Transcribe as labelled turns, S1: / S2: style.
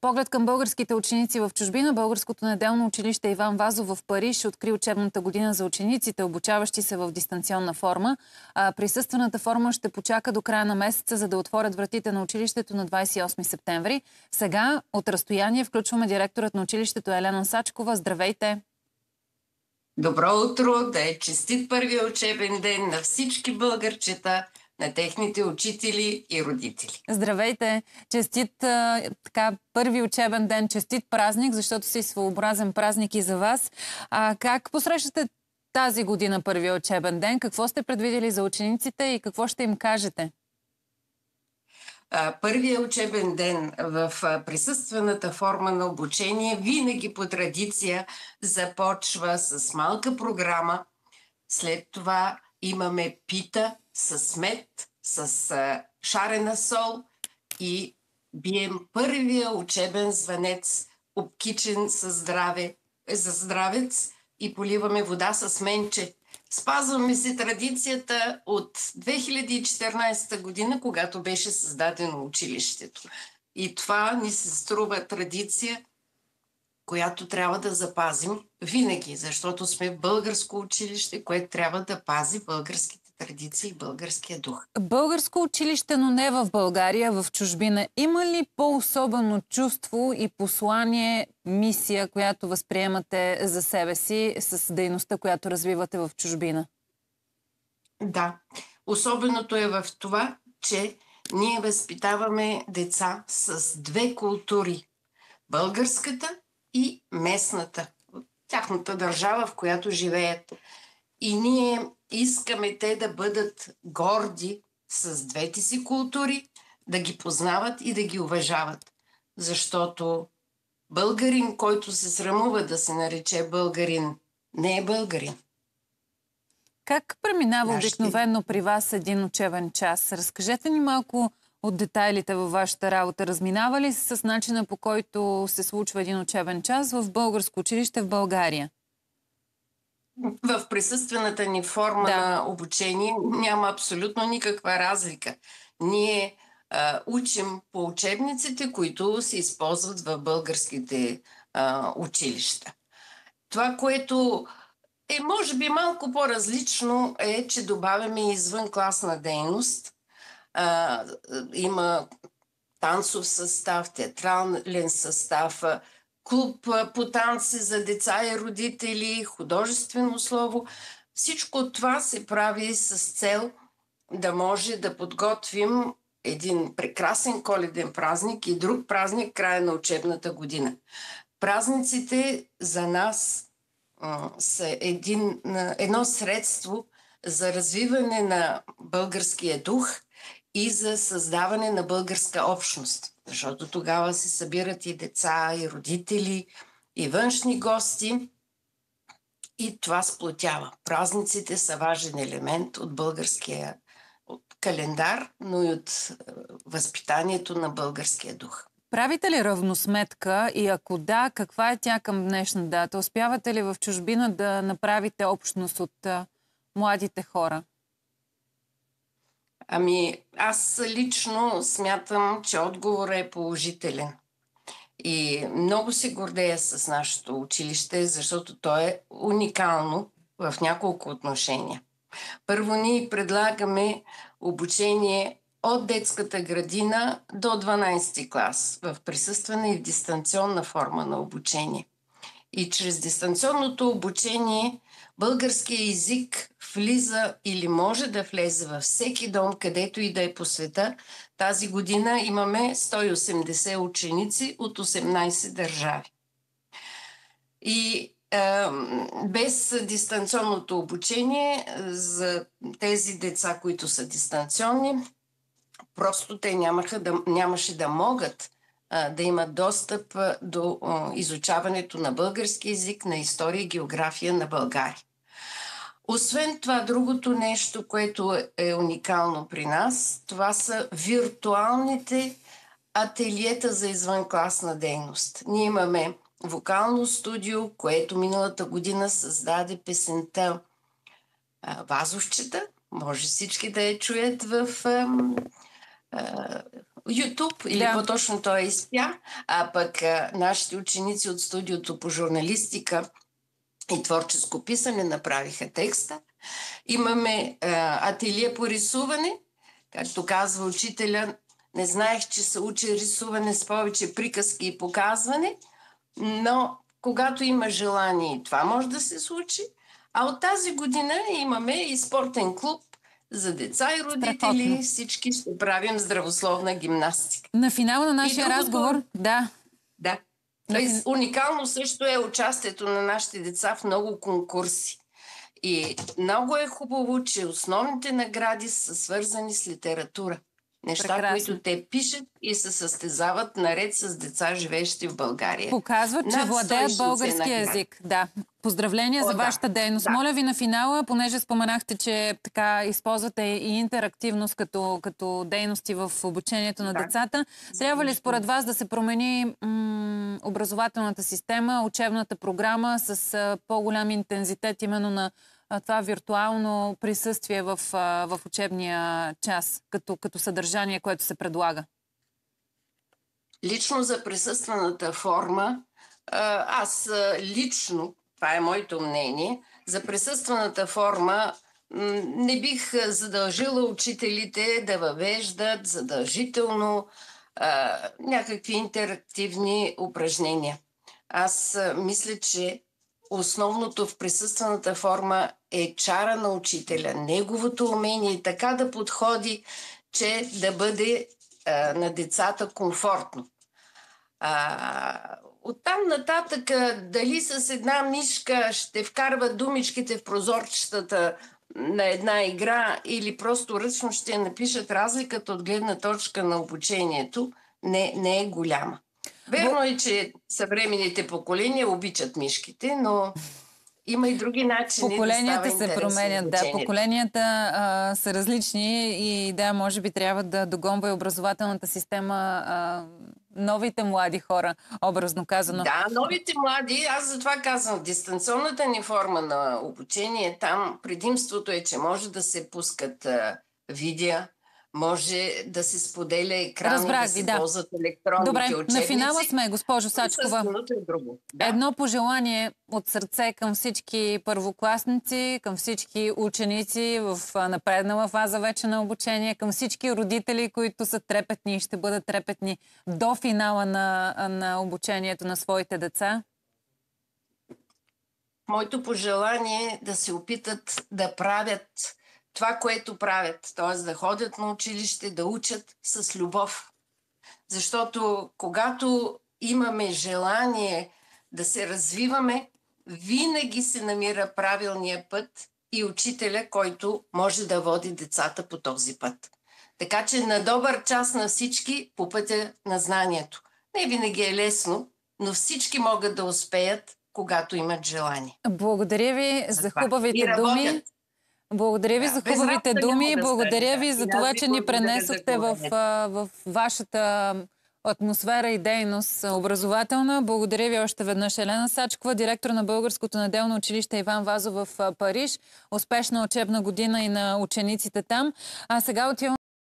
S1: Поглед към българските ученици в чужбина. Българското неделно училище Иван Вазов в Париж откри учебната година за учениците, обучаващи се в дистанционна форма. А присъствената форма ще почака до края на месеца, за да отворят вратите на училището на 28 септември. Сега от разстояние включваме директорът на училището Елена Сачкова. Здравейте!
S2: Добро утро, да е честит първия учебен ден на всички българчета, на техните учители и родители.
S1: Здравейте! Честит така, първи учебен ден, честит празник, защото си своеобразен празник и за вас. А, как посрещате тази година първия учебен ден? Какво сте предвидели за учениците и какво ще им кажете?
S2: Първия учебен ден в присъствената форма на обучение винаги по традиция започва с малка програма. След това имаме пита с мед, с шарена сол и бием първия учебен звънец, обкичен със здраве, за здравец и поливаме вода с менче. Спазваме си традицията от 2014 година, когато беше създадено училището. И това ни се струва традиция, която трябва да запазим винаги, защото сме българско училище, което трябва да пази българските традиции и българския дух.
S1: Българско училище, но не в България, в чужбина. Има ли по-особено чувство и послание, мисия, която възприемате за себе си с дейността, която развивате в чужбина?
S2: Да. Особеното е в това, че ние възпитаваме деца с две култури. Българската и местната. Тяхната държава, в която живеят. И ние искаме те да бъдат горди с двете си култури, да ги познават и да ги уважават. Защото българин, който се срамува да се нарече българин, не е българин.
S1: Как преминава Нашите... обикновено при вас един учебен час? Разкажете ни малко от детайлите във вашата работа. Разминава ли се с начина по който се случва един учебен час в българско училище в България?
S2: в присъствената ни форма да. на обучение няма абсолютно никаква разлика. Ние а, учим по учебниците, които се използват в българските а, училища. Това, което е може би малко по-различно е, че добавяме извън класна дейност. А, има танцов състав, театрален състав, клуб по танци за деца и родители, художествено слово. Всичко това се прави с цел да може да подготвим един прекрасен коледен празник и друг празник края на учебната година. Празниците за нас а, са един, едно средство за развиване на българския дух и за създаване на българска общност. Защото тогава се събират и деца, и родители, и външни гости. И това сплотява. Празниците са важен елемент от българския от календар, но и от е, възпитанието на българския дух.
S1: Правите ли равносметка и ако да, каква е тя към днешна дата? Успявате ли в чужбина да направите общност от а, младите хора?
S2: Ами, аз лично смятам, че отговорът е положителен. И много се гордея с нашето училище, защото то е уникално в няколко отношения. Първо, ние предлагаме обучение от детската градина до 12 клас в присъствена и дистанционна форма на обучение. И чрез дистанционното обучение българския език влиза или може да влезе във всеки дом, където и да е по света. Тази година имаме 180 ученици от 18 държави. И без дистанционното обучение за тези деца, които са дистанционни, просто те нямаха да, нямаше да могат да имат достъп до изучаването на български язик, на история и география на България. Освен това, другото нещо, което е уникално при нас, това са виртуалните ателиета за извънкласна дейност. Ние имаме вокално студио, което миналата година създаде песента Вазовчета. Може всички да я чуят в YouTube, или
S1: Да.
S2: по-точно той изпя, а пък а, нашите ученици от студиото по журналистика и творческо писане направиха текста. Имаме а, ателие по рисуване, както казва учителя, не знаех, че се учи рисуване с повече приказки и показване, но когато има желание, това може да се случи. А от тази година имаме и спортен клуб за деца и родители.
S1: Страхотно.
S2: Всички ще правим здравословна гимнастика.
S1: На финала на нашия
S2: другото-
S1: разговор, да,
S2: Да.
S1: Фин-
S2: уникално също е участието на нашите деца в много конкурси. И много е хубаво, че основните награди са свързани с литература. Неща,
S1: Прекрасно.
S2: които те пишат и се състезават наред с деца, живеещи в България.
S1: Показва, че владеят
S2: 160
S1: български язик. Да. Поздравления
S2: О,
S1: за
S2: да.
S1: вашата дейност.
S2: Да.
S1: Моля ви на финала, понеже споменахте, че така използвате и интерактивност като, като дейности в обучението на
S2: Да.
S1: децата. Трябва ли според вас да се промени м- образователната система, учебната програма с по-голям интензитет именно на това виртуално присъствие в, в учебния час, като, като съдържание, което се предлага?
S2: Лично за присъствената форма, аз лично, това е моето мнение, за присъствената форма не бих задължила учителите да въвеждат задължително някакви интерактивни упражнения. Аз мисля, че основното в присъствената форма е чара на учителя, неговото умение така да подходи, че да бъде а, на децата комфортно. А, оттам нататък, дали с една мишка ще вкарва думичките в прозорчетата на една игра или просто ръчно ще напишат, разликата от гледна точка на обучението не, не е голяма. Верно е, че съвременните поколения обичат мишките, но има и други начини
S1: Поколенията
S2: да
S1: се променят, да. Поколенията а, са различни и да, може би трябва да догонва и образователната система а, новите млади хора, образно казано.
S2: Да, новите млади, аз затова казвам, дистанционната ни форма на обучение, там предимството е, че може да се пускат а, видеа, може да се споделя екран
S1: Разбрах
S2: да
S1: ви,
S2: се
S1: да.
S2: ползват електронните
S1: Добре,
S2: учебници.
S1: на финала сме, госпожо Сачкова.
S2: Да.
S1: Едно пожелание от сърце към всички първокласници, към всички ученици в напреднала фаза вече на обучение, към всички родители, които са трепетни и ще бъдат трепетни до финала на, на обучението на своите деца.
S2: Моето пожелание е да се опитат да правят това, което правят, т.е. да ходят на училище, да учат с любов. Защото когато имаме желание да се развиваме, винаги се намира правилния път и учителя, който може да води децата по този път. Така че на добър час на всички по пътя на знанието. Не винаги е лесно, но всички могат да успеят, когато имат желание.
S1: Благодаря ви за
S2: това.
S1: хубавите думи. Благодаря ви
S2: Да,
S1: за хубавите думи.
S2: да
S1: Благодаря ви за това, че ни пренесохте в, в вашата атмосфера и дейност образователна. Благодаря ви още веднъж, Елена Сачкова, директор на Българското неделно училище Иван Вазов в Париж. Успешна учебна година и на учениците там. А сега отивам